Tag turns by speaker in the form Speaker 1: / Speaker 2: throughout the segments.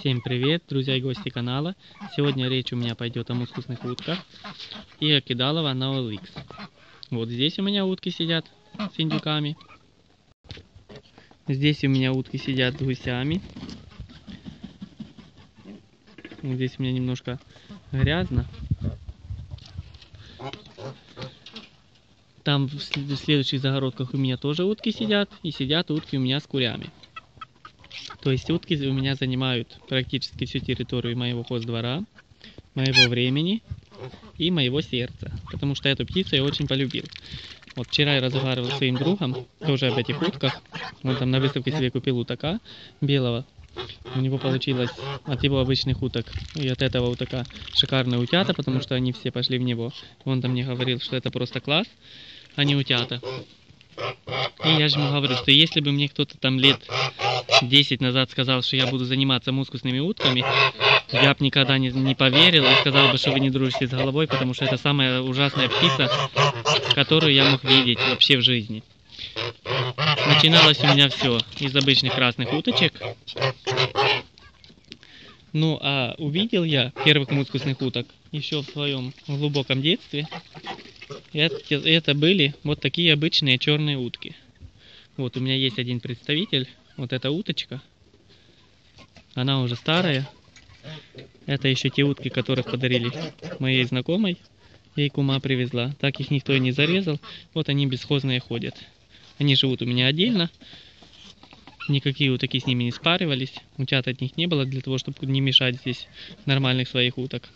Speaker 1: Всем привет, друзья и гости канала. Сегодня речь у меня пойдет о мускусных утках и о кидалово на OLX. Вот здесь у меня утки сидят с индюками. Здесь у меня утки сидят с гусями. Здесь у меня немножко грязно. Там в следующих загородках у меня тоже утки сидят. И сидят утки у меня с курями. То есть утки у меня занимают практически всю территорию моего хоздвора, моего времени и моего сердца. Потому что эту птицу я очень полюбил. Вот вчера я разговаривал с своим другом, тоже об этих утках. Он там на выставке себе купил утака белого. У него получилось от его обычных уток и от этого утака шикарные утята, потому что они все пошли в него. Он там мне говорил, что это просто класс, а не утята. И я же ему говорю, что если бы мне кто-то там лет 10 назад сказал, что я буду заниматься мускусными утками, я бы никогда не, не поверил и сказал бы, что вы не дружите с головой, потому что это самая ужасная птица, которую я мог видеть вообще в жизни. Начиналось у меня все из обычных красных уточек. Ну, а увидел я первых мускусных уток еще в своем глубоком детстве. Это, это были вот такие обычные черные утки. Вот у меня есть один представитель, вот эта уточка. Она уже старая. Это еще те утки, которых подарили моей знакомой. Ей кума привезла. Так их никто и не зарезал. Вот они бесхозные ходят. Они живут у меня отдельно. Никакие утки с ними не спаривались. Утят от них не было для того, чтобы не мешать здесь нормальных своих уток.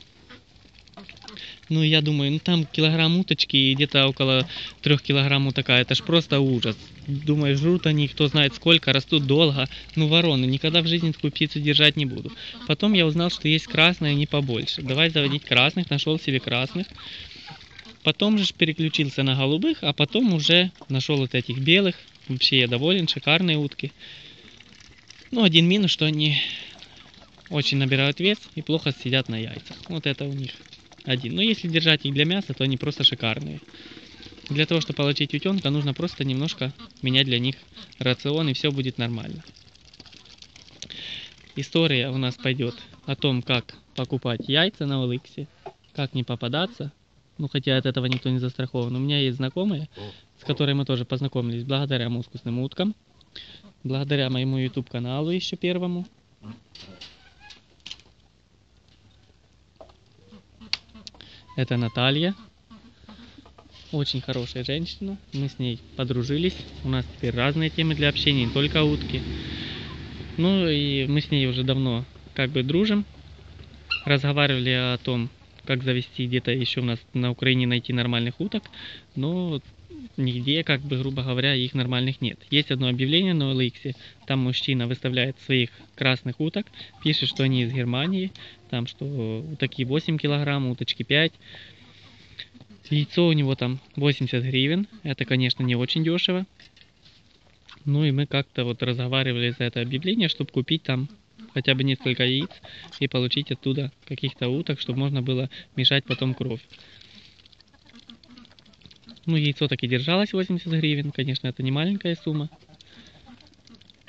Speaker 1: Ну, я думаю, ну там килограмм уточки и где-то около трех килограмм утака. Это ж просто ужас. Думаю, жрут они, кто знает сколько, растут долго. Ну, вороны, никогда в жизни такую птицу держать не буду. Потом я узнал, что есть красные, они побольше. Давай заводить красных, нашел себе красных. Потом же переключился на голубых, а потом уже нашел вот этих белых. Вообще я доволен, шикарные утки. Ну, один минус, что они очень набирают вес и плохо сидят на яйцах. Вот это у них один. Но если держать их для мяса, то они просто шикарные. Для того, чтобы получить утенка, нужно просто немножко менять для них рацион, и все будет нормально. История у нас пойдет о том, как покупать яйца на OLX, как не попадаться. Ну, хотя от этого никто не застрахован. У меня есть знакомые, с которой мы тоже познакомились благодаря мускусным уткам, благодаря моему YouTube каналу еще первому. Это Наталья. Очень хорошая женщина. Мы с ней подружились. У нас теперь разные темы для общения, не только утки. Ну и мы с ней уже давно как бы дружим. Разговаривали о том, как завести где-то еще у нас на Украине найти нормальных уток. Но нигде, как бы, грубо говоря, их нормальных нет. Есть одно объявление на OLX, там мужчина выставляет своих красных уток, пишет, что они из Германии, там, что такие 8 килограмм, уточки 5. Яйцо у него там 80 гривен, это, конечно, не очень дешево. Ну и мы как-то вот разговаривали за это объявление, чтобы купить там хотя бы несколько яиц и получить оттуда каких-то уток, чтобы можно было мешать потом кровь. Ну, яйцо так и держалось 80 гривен, конечно, это не маленькая сумма.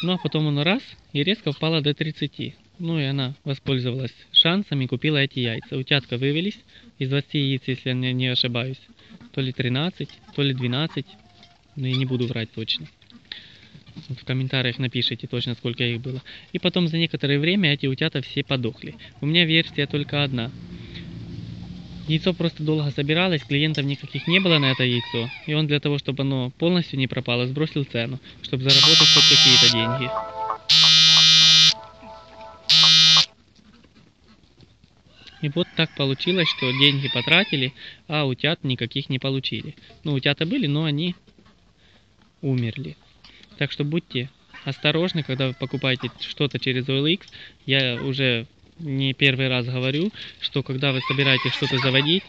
Speaker 1: Ну, а потом оно раз и резко упало до 30. Ну, и она воспользовалась шансом и купила эти яйца. Утятка вывелись из 20 яиц, если я не ошибаюсь. То ли 13, то ли 12. Но я не буду врать точно. Вот В комментариях напишите точно, сколько их было. И потом за некоторое время эти утята все подохли. У меня версия только одна. Яйцо просто долго собиралось, клиентов никаких не было на это яйцо. И он для того, чтобы оно полностью не пропало, сбросил цену, чтобы заработать хоть какие-то деньги. И вот так получилось, что деньги потратили, а утят никаких не получили. Ну, утята были, но они умерли. Так что будьте осторожны, когда вы покупаете что-то через OLX. Я уже не первый раз говорю, что когда вы собираетесь что-то заводить,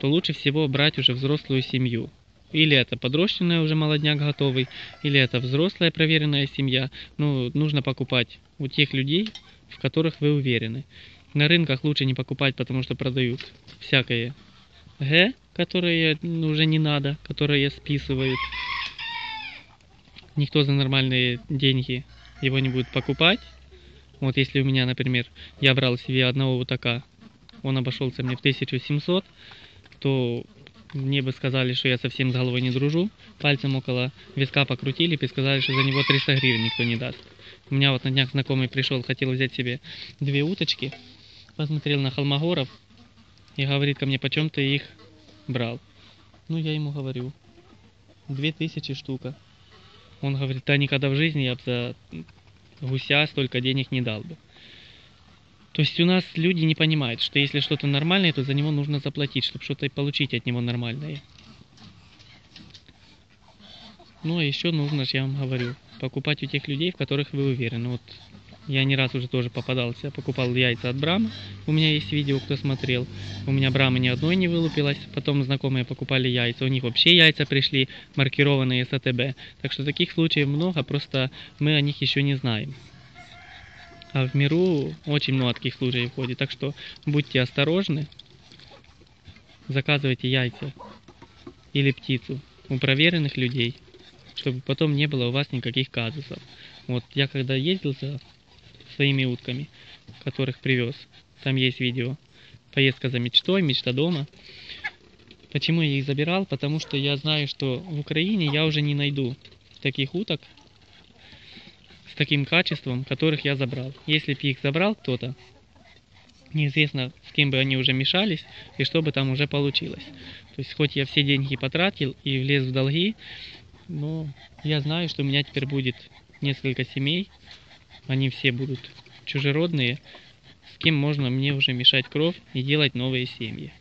Speaker 1: то лучше всего брать уже взрослую семью. Или это подрощенная уже молодняк готовый, или это взрослая проверенная семья. Ну, нужно покупать у тех людей, в которых вы уверены. На рынках лучше не покупать, потому что продают всякое Г, которое ну, уже не надо, которое списывают. Никто за нормальные деньги его не будет покупать. Вот если у меня, например, я брал себе одного утака, он обошелся мне в 1700, то мне бы сказали, что я совсем с головой не дружу, пальцем около виска покрутили и сказали, что за него 300 гривен никто не даст. У меня вот на днях знакомый пришел, хотел взять себе две уточки, посмотрел на Холмогоров и говорит ко мне, почем ты их брал. Ну, я ему говорю, две тысячи штука. Он говорит, да никогда в жизни я бы за гуся столько денег не дал бы. То есть у нас люди не понимают, что если что-то нормальное, то за него нужно заплатить, чтобы что-то получить от него нормальное. Ну а еще нужно, я вам говорю, покупать у тех людей, в которых вы уверены. Вот я не раз уже тоже попадался, покупал яйца от Брама. У меня есть видео, кто смотрел. У меня Брама ни одной не вылупилась. Потом знакомые покупали яйца. У них вообще яйца пришли, маркированные с АТБ. Так что таких случаев много, просто мы о них еще не знаем. А в миру очень много таких случаев ходит. Так что будьте осторожны. Заказывайте яйца или птицу у проверенных людей, чтобы потом не было у вас никаких казусов. Вот я когда ездил за своими утками, которых привез, там есть видео, поездка за мечтой, мечта дома. Почему я их забирал? Потому что я знаю, что в Украине я уже не найду таких уток, таким качеством, которых я забрал. Если бы их забрал кто-то, неизвестно, с кем бы они уже мешались и что бы там уже получилось. То есть, хоть я все деньги потратил и влез в долги, но я знаю, что у меня теперь будет несколько семей, они все будут чужеродные, с кем можно мне уже мешать кровь и делать новые семьи.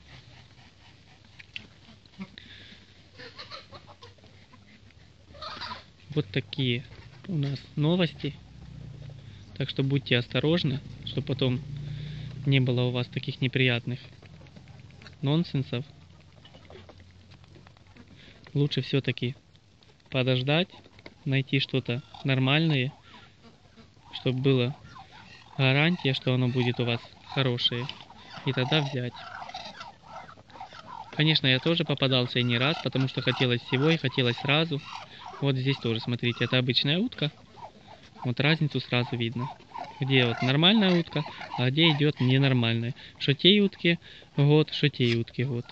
Speaker 1: Вот такие у нас новости. Так что будьте осторожны, чтобы потом не было у вас таких неприятных нонсенсов. Лучше все-таки подождать, найти что-то нормальное, чтобы было гарантия, что оно будет у вас хорошее, и тогда взять. Конечно, я тоже попадался и не раз, потому что хотелось всего и хотелось сразу. Вот здесь тоже, смотрите, это обычная утка. Вот разницу сразу видно. Где вот нормальная утка, а где идет ненормальная. Что те утки год, что те утки год.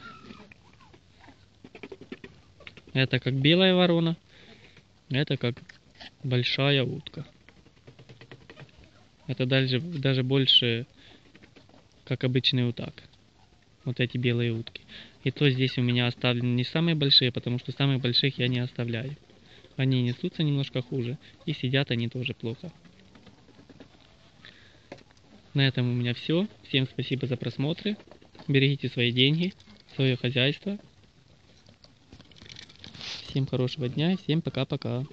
Speaker 1: Это как белая ворона, это как большая утка. Это даже, даже больше как обычный утак. Вот эти белые утки. И то здесь у меня оставлены не самые большие, потому что самых больших я не оставляю. Они несутся немножко хуже, и сидят они тоже плохо. На этом у меня все. Всем спасибо за просмотры. Берегите свои деньги, свое хозяйство. Всем хорошего дня и всем пока-пока.